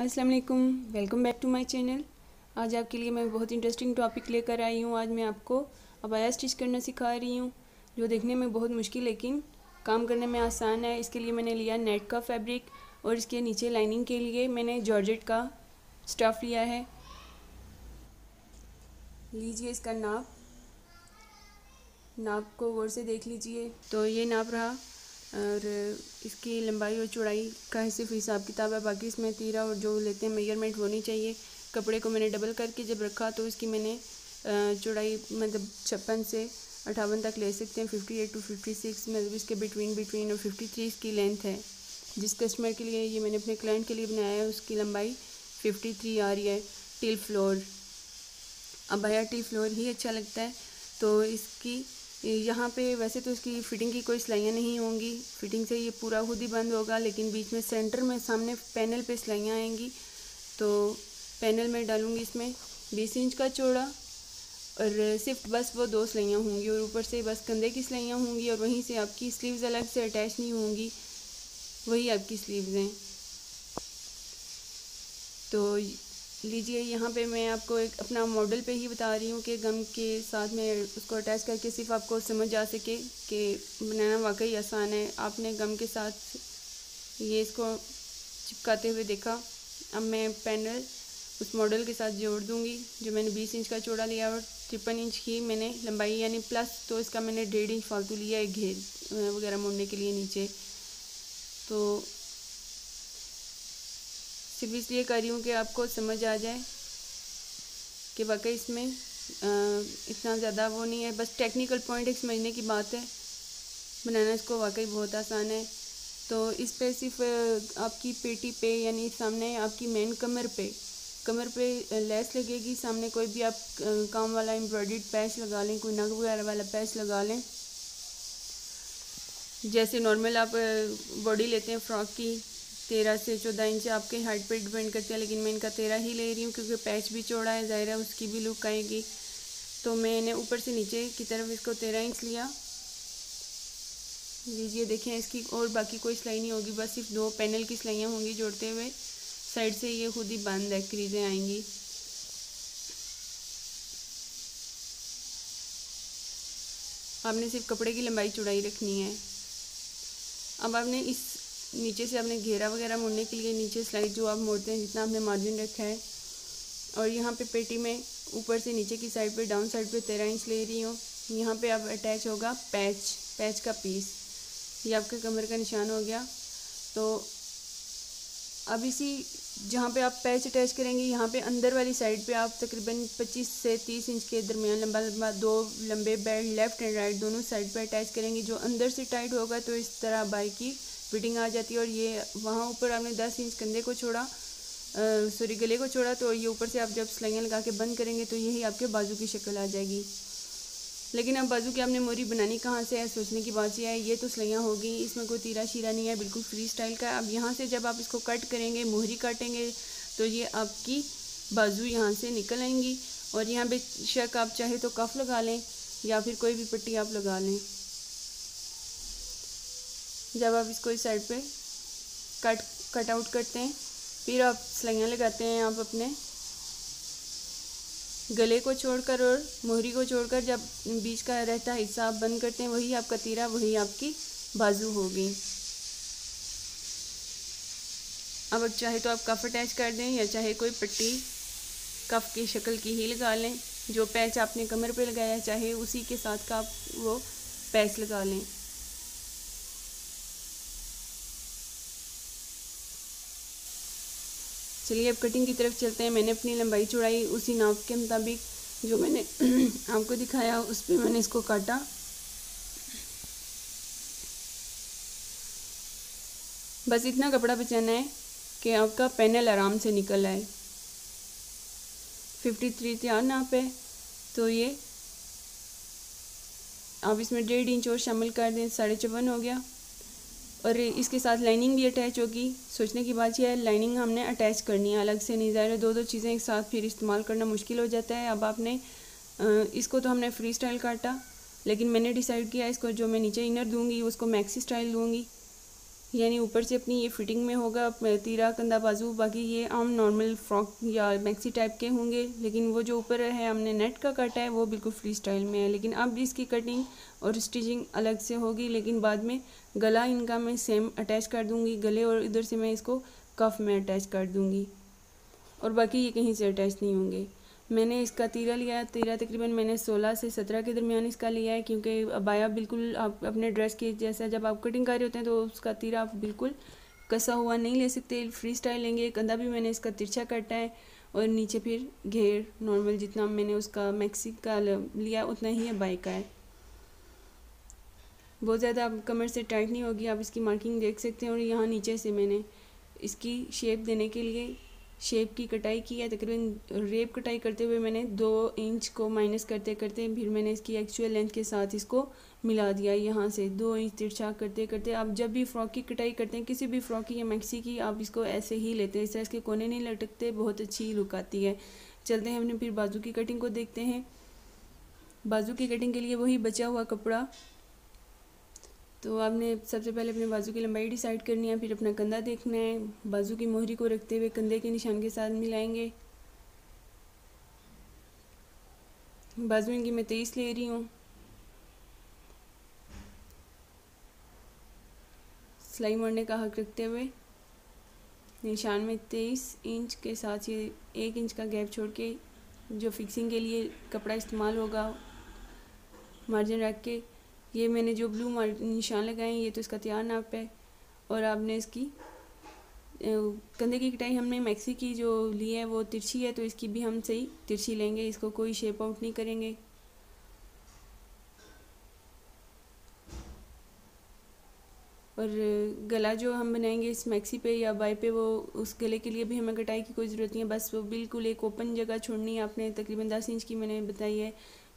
अस्सलाम वालेकुम welcome back to my channel आज आपके लिए मैं बहुत इंटरेस्टिंग टॉपिक लेकर आई हूँ। आज मैं आपको अबाया स्टिच करना सिखा रही हूँ, जो देखने में बहुत मुश्किल लेकिन काम करने में आसान है। इसके लिए मैंने लिया नेट का फैब्रिक और इसके नीचे लाइनिंग के लिए मैंने जॉर्जेट का स्टफ़ लिया है। लीजिए इसका नाप। नाप को गौर से देख लीजिए। तो ये नाप रहा और इसकी लंबाई और चौड़ाई का सिर्फ़ हिसाब किताब है। बाकी इसमें तीरा और जो लेते हैं, मेज़रमेंट होनी चाहिए। कपड़े को मैंने डबल करके जब रखा तो इसकी मैंने चौड़ाई मतलब छप्पन से अठावन तक ले सकते हैं। Fifty eight to fifty six मतलब इसके बिटवीन बिटवीन और फिफ्टी थ्री इसकी लेंथ है। जिस कस्टमर के लिए ये मैंने अपने क्लाइंट के लिए बनाया है, उसकी लंबाई फिफ्टी थ्री आ रही है टिल फ्लोर अब भैया टिल फ्लोर ही अच्छा लगता है तो इसकी यहाँ पे वैसे तो इसकी फ़िटिंग की कोई सिलाइयाँ नहीं होंगी। फ़िटिंग से ये पूरा खुद ही बंद होगा, लेकिन बीच में सेंटर में सामने पैनल पे सिलाइयाँ आएँगी। तो पैनल में डालूँगी इसमें बीस इंच का चौड़ा और सिर्फ़ बस वो दो सिलाइयाँ होंगी और ऊपर से बस कंधे की सिलाइयाँ होंगी और वहीं से आपकी स्लीव्स अलग से अटैच नहीं होंगी। वही आपकी स्लीव्स हैं। तो लीजिए, यहाँ पे मैं आपको एक अपना मॉडल पे ही बता रही हूँ कि गम के साथ में उसको अटैच करके सिर्फ़ आपको समझ आ सके कि बनाना वाकई आसान है। आपने गम के साथ ये इसको चिपकाते हुए देखा। अब मैं पैनल उस मॉडल के साथ जोड़ दूँगी, जो मैंने बीस इंच का चौड़ा लिया और तिरपन इंच की मैंने लंबाई, यानी प्लस तो इसका मैंने डेढ़ इंच फालतू लिया है घेर वगैरह मोड़ने के लिए नीचे। तो सिर्फ़ इसलिए कर रही हूँ कि आपको समझ आ जाए कि वाकई इसमें इतना ज़्यादा वो नहीं है। बस टेक्निकल पॉइंट एक समझने की बात है। बनाना इसको वाकई बहुत आसान है। तो इस पे सिर्फ़ आपकी पेटी पे यानी सामने आपकी मेन कमर पे कमर पे लेस लगेगी। सामने कोई भी आप काम वाला एम्ब्रॉयड पैच लगा लें, कोई नग वगैरह वाला पैच लगा लें। जैसे नॉर्मल आप बॉडी लेते हैं फ्रॉक की। तेरह से चौदह इंच आपके हाइट पे डिपेंड करते हैं, लेकिन मैं इनका तेरह ही ले रही हूँ क्योंकि पैच भी चौड़ा है, ज़ाहिर है उसकी भी लुक आएगी। तो मैंने ऊपर से नीचे की तरफ़ इसको तेरह इंच लिया। लीजिए देखें, इसकी और बाकी कोई सिलाई नहीं होगी, बस सिर्फ़ दो पैनल की सिलाइयाँ होंगी जोड़ते हुए। साइड से ये खुद ही बंद है क्रीजें आएँगी। आपने सिर्फ़ कपड़े की लंबाई चौड़ाई रखनी है। अब आपने इस नीचे से आपने घेरा वगैरह मोड़ने के लिए नीचे स्लाइड जो आप मोड़ते हैं, जितना आपने मार्जिन रखा है। और यहाँ पे पेटी में ऊपर से नीचे की साइड पे डाउन साइड पे तेरह इंच ले रही हूँ। यहाँ पे अब अटैच होगा पैच पैच का पीस ये आपके कमर का निशान हो गया। तो अब इसी जहाँ पे आप पैच अटैच करेंगे, यहाँ पे अंदर वाली साइड पे आप तकरीबन 25 से 30 इंच के दरमियान लंबा लंबा, दो लंबे बेल्ट लेफ़्ट एंड राइट दोनों साइड पे अटैच करेंगे। जो अंदर से टाइट होगा तो इस तरह बाई की फिटिंग आ जाती है और ये वहाँ ऊपर आपने दस इंच कंधे को छोड़ा सॉरी गले को छोड़ा तो ये ऊपर से आप जब सिलाइयाँ लगा के बंद करेंगे तो यही आपके बाजू की शक्ल आ जाएगी। लेकिन अब बाजू की आपने मोरी बनानी कहाँ से है, सोचने की बात यह है, ये तो सिलाइयाँ होगी इसमें कोई तीरा शीरा नहीं है, बिल्कुल फ्री स्टाइल का अब यहाँ से जब आप इसको कट करेंगे, मोहरी काटेंगे तो ये आपकी बाजू यहाँ से निकल आएँगी। और यहाँ पे शक आप चाहे तो कफ लगा लें, या फिर कोई भी पट्टी आप लगा लें। जब आप इसको इस साइड पे कट कट आउट करते हैं, फिर आप सिलाइयाँ लगाते हैं आप अपने। गले को छोड़कर और मोहरी को छोड़कर जब बीच का रहता हिस्सा आप बंद करते हैं, वही आपका तीरा, वही आपकी बाजू होगी। अब चाहे तो आप कफ अटैच कर दें या चाहे कोई पट्टी कफ की शक्ल की ही लगा लें, जो पैच आपने कमर पे लगाया, चाहे उसी के साथ का आप वो पैच लगा लें। चलिए अब कटिंग की तरफ़ चलते हैं। मैंने अपनी लंबाई चौड़ाई उसी नाप के मुताबिक जो मैंने आपको दिखाया, उस पर मैंने इसको काटा। बस इतना कपड़ा बचाना है कि आपका पैनल आराम से निकल आए। फिफ्टी थ्री तैयार नाप है। तो ये आप इसमें डेढ़ इंच और शामिल कर दें, साढ़े चौवन हो गया। और इसके साथ लाइनिंग भी अटैच होगी। सोचने की बात यह है लाइनिंग हमने अटैच करनी है, अलग से नहीं, ज़ाहिर दो दो चीज़ें एक साथ फिर इस्तेमाल करना मुश्किल हो जाता है। अब आपने इसको तो हमने फ्री स्टाइल काटा, लेकिन मैंने डिसाइड किया, इसको जो मैं नीचे इनर दूँगी, उसको मैक्सी स्टाइल दूँगी। यानी ऊपर से अपनी ये फिटिंग में होगा तीरा कंधा बाजू बाकी ये आम नॉर्मल फ्रॉक या मैक्सी टाइप के होंगे। लेकिन वो जो ऊपर है, हमने नेट का कटा है, वो बिल्कुल फ्री स्टाइल में है। लेकिन अब इसकी कटिंग और स्टिचिंग अलग से होगी, लेकिन बाद में गला इनका मैं सेम अटैच कर दूँगी। गले और इधर से मैं इसको कफ में अटैच कर दूँगी। और बाकी ये कहीं से अटैच नहीं होंगे। मैंने इसका तीरा लिया है। तीरा तकरीबन मैंने 16 से 17 के दरमियान इसका लिया है, क्योंकि अबाया बिल्कुल आप अपने ड्रेस के जैसा जब आप कटिंग कर रहे होते हैं तो उसका तीरा आप बिल्कुल कसा हुआ नहीं ले सकते। फ्री स्टाइल लेंगे, कंधा भी मैंने इसका तिरछा कटा है और नीचे फिर घेर नॉर्मल जितना मैंने उसका मैक्सी का लिया, उतना ही अबाई का है। बहुत ज़्यादा आप कमर से टाइट नहीं होगी, आप इसकी मार्किंग देख सकते हैं और यहाँ नीचे से मैंने इसकी शेप देने के लिए शेप की कटाई की है, तकरीबन रेप कटाई करते हुए मैंने दो इंच को माइनस करते करते फिर मैंने इसकी एक्चुअल लेंथ के साथ इसको मिला दिया यहाँ से, दो इंच तिरछा करते करते। आप जब भी फ्रॉक की कटाई करते हैं, किसी भी फ्रॉक की या मैक्सी की, आप इसको ऐसे ही लेते हैं, इस तरह इसके कोने नहीं लटकते, बहुत अच्छी लुक आती है। चलते हैं हमने फिर बाजू की कटिंग को देखते हैं। बाजू की कटिंग के लिए वही बचा हुआ कपड़ा तो आपने सबसे पहले अपने बाजू की लंबाई डिसाइड करनी है, फिर अपना कंधा देखना है। बाजू की मोहरी को रखते हुए कंधे के निशान के साथ मिलाएँगे। बाजू इनकी मैं तेईस ले रही हूँ। सिलाई मोड़ने का हक रखते हुए निशान में तेईस इंच के साथ ये एक इंच का गैप छोड़ के, जो फिक्सिंग के लिए कपड़ा इस्तेमाल होगा मार्जिन रख के ये मैंने जो ब्लू निशान लगाए हैं, ये तो इसका तैयार नाप है। और आपने इसकी कंधे की कटाई हमने मैक्सी की जो ली है, वो तिरछी है तो इसकी भी हम सही तिरछी लेंगे, इसको कोई शेप आउट नहीं करेंगे। और गला जो हम बनाएँगे इस मैक्सी पे या बाई पे, वो उस गले के लिए भी हमें कटाई की कोई ज़रूरत नहीं है, बस वो बिल्कुल एक ओपन जगह छोड़नी है, आपने तकरीबन दस इंच की मैंने बताई है।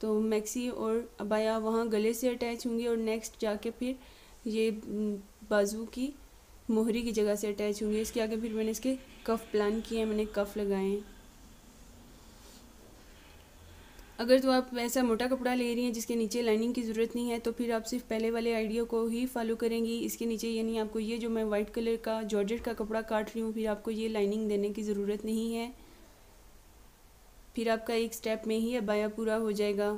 तो मैक्सी और अबाया वहाँ गले से अटैच होंगी और नेक्स्ट जाके फिर ये बाजू की मोहरी की जगह से अटैच होंगे। इसके आगे फिर मैंने इसके कफ प्लान किए हैं, मैंने कफ लगाए हैं। अगर तो आप ऐसा मोटा कपड़ा ले रही हैं जिसके नीचे लाइनिंग की ज़रूरत नहीं है तो फिर आप सिर्फ़ पहले वाले आइडिया को ही फॉलो करेंगी। इसके नीचे यानी आपको ये जो मैं वाइट कलर का जॉर्जेट का कपड़ा काट रही हूँ, फिर आपको ये लाइनिंग देने की ज़रूरत नहीं है। फिर आपका एक स्टेप में ही अबाया पूरा हो जाएगा।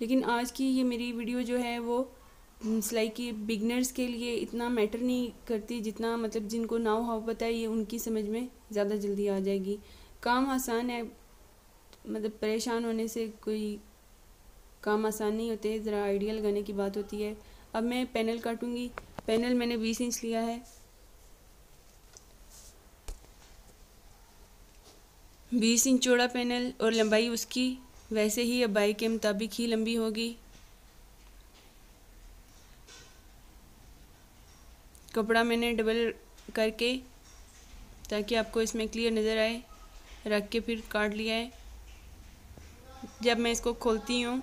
लेकिन आज की ये मेरी वीडियो जो है वो सिलाई की बिगनर्स के लिए इतना मैटर नहीं करती जितना मतलब जिनको नाव हाव पता है ये उनकी समझ में ज़्यादा जल्दी आ जाएगी। काम आसान है मतलब परेशान होने से कोई काम आसान नहीं होते, ज़रा आइडिया लगाने की बात होती है। अब मैं पैनल काटूँगी। पैनल मैंने बीस इंच लिया है। बीस इंच चौड़ा पैनल और लंबाई उसकी वैसे ही अबाई के मुताबिक ही लंबी होगी। कपड़ा मैंने डबल करके ताकि आपको इसमें क्लियर नज़र आए, रख के फिर काट लिया है। जब मैं इसको खोलती हूँ,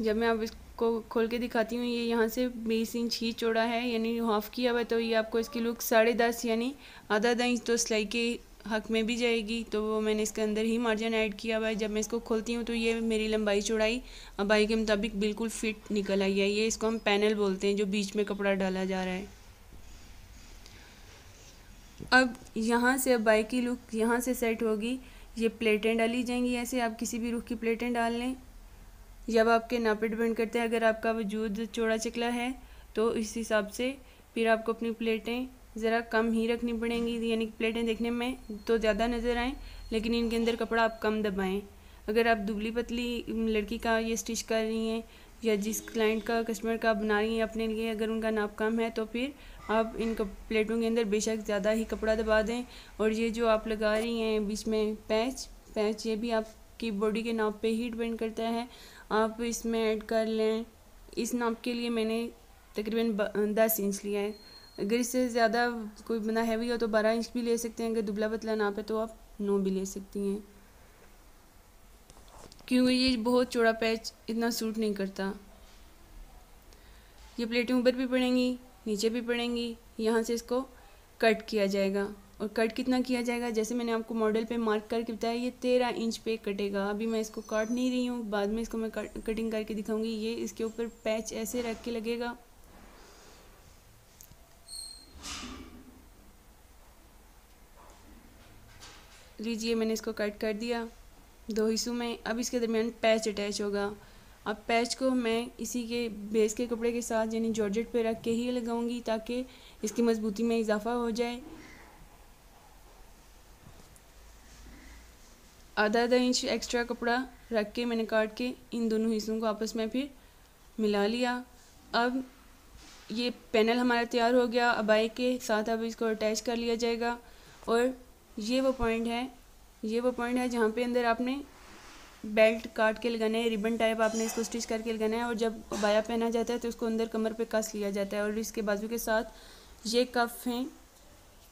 जब मैं अब को खोल के दिखाती हूँ, ये यहाँ से बीस इंच ही चौड़ा है, यानी हाफ़ किया हुआ तो ये आपको इसकी लुक साढ़े दस, यानी आधा आधा इंच तो सिलाई के हक में भी जाएगी तो वो मैंने इसके अंदर ही मार्जिन ऐड किया हुआ है। जब मैं इसको खोलती हूँ तो ये मेरी लंबाई चौड़ाई अबाई के मुताबिक बिल्कुल फिट निकल आई है। ये इसको हम पैनल बोलते हैं, जो बीच में कपड़ा डाला जा रहा है। अब यहाँ से अबाई की लुक यहाँ से सेट होगी। ये प्लेटें डाली जाएँगी, ऐसे आप किसी भी रुख की प्लेटें डाल लें। जब आपके नापे डिपेंड करते हैं, अगर आपका वजूद चौड़ा चिकला है तो इस हिसाब से फिर आपको अपनी प्लेटें ज़रा कम ही रखनी पड़ेंगी। यानी प्लेटें देखने में तो ज़्यादा नज़र आएँ, लेकिन इनके अंदर कपड़ा आप कम दबाएँ। अगर आप दुबली पतली लड़की का ये स्टिच कर रही हैं, या जिस क्लाइंट का कस्टमर का बना रही हैं अपने लिए, अगर उनका नाप कम है तो फिर आप इन प्लेटों के अंदर बेशक ज़्यादा ही कपड़ा दबा दें। और ये जो आप लगा रही हैं बीच में पैच पैच ये भी आपकी बॉडी के नाप पे ही डिपेंड करता है। आप इसमें ऐड कर लें। इस नाप के लिए मैंने तकरीबन दस इंच लिया है। अगर इससे ज़्यादा कोई बंदा हैवी हो तो बारह इंच भी ले सकते हैं। अगर दुबला पतला नाप है तो आप नौ भी ले सकती हैं। क्योंकि ये बहुत चौड़ा पैच इतना सूट नहीं करता। ये प्लेटें ऊपर भी पड़ेंगी, नीचे भी पड़ेंगी। यहाँ से इसको कट किया जाएगा। और कट कितना किया जाएगा? जैसे मैंने आपको मॉडल पे मार्क करके बताया, ये तेरह इंच पे कटेगा। अभी मैं इसको काट नहीं रही हूँ। बाद में इसको मैं कटिंग करके दिखाऊँगी। ये इसके ऊपर पैच ऐसे रख के लगेगा। लीजिए, मैंने इसको कट कर दिया। दो हिस्सों में। अब इसके दरमियान पैच अटैच होगा। अब पैच को मैं इसी के बेस के कपड़े के साथ, यानी जॉर्जेट पे रख के ही लगाऊँगी, ताकि इसकी मजबूती में इजाफा हो जाए। आधा आधा इंच एक्स्ट्रा कपड़ा रख के मैंने काट के इन दोनों हिस्सों को आपस में फिर मिला लिया। अब ये पैनल हमारा तैयार हो गया। अबाई के साथ अब इसको अटैच कर लिया जाएगा। और ये वो पॉइंट है, ये वो पॉइंट है जहाँ पे अंदर आपने बेल्ट काट के लगाना है रिबन टाइप आपने इसको स्टिच करके लगाना है और जब बाया पहना जाता है तो उसको अंदर कमर पे कस लिया जाता है और इसके बाजू के साथ ये कफ हैं।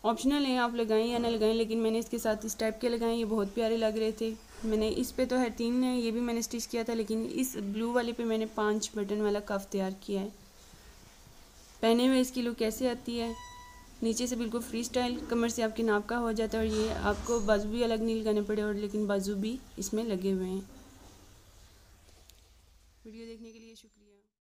ऑप्शनल हैं, आप लगाएँ या ना लगाएँ, लेकिन मैंने इसके साथ इस टाइप के लगाएँ, ये बहुत प्यारे लग रहे थे। मैंने इस पे तो है तीन है, ये भी मैंने स्टिच किया था, लेकिन इस ब्लू वाले पे मैंने पाँच बटन वाला कफ तैयार किया है। पहने हुए इसकी लुक कैसे आती है? नीचे से बिल्कुल फ्री स्टाइल कमर से आपके नाप का हो जाता है, और ये आपको बाजू भी अलग नहीं लगाने पड़े, और लेकिन बाजू भी इसमें लगे हुए हैं। वीडियो देखने के लिए शुक्रिया।